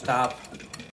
stop